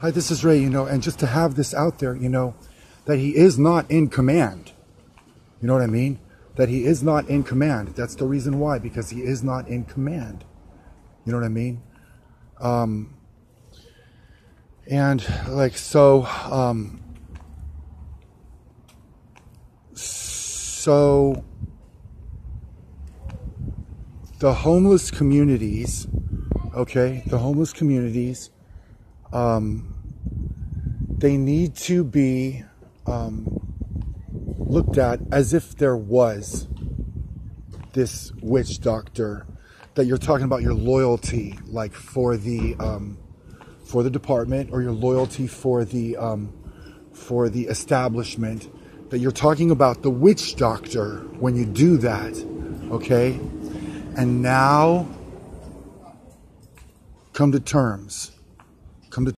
Hi, this is Ray, you know, and just to have this out there, you know, that he is not in command. You know what I mean? That he is not in command. That's the reason why, because he is not in command. You know what I mean? Um, and like, so, um, so the homeless communities, okay, the homeless communities, um, they need to be um, looked at as if there was this witch doctor that you're talking about your loyalty, like for the um, for the department or your loyalty for the um, for the establishment. That you're talking about the witch doctor when you do that, okay? And now come to terms. Come to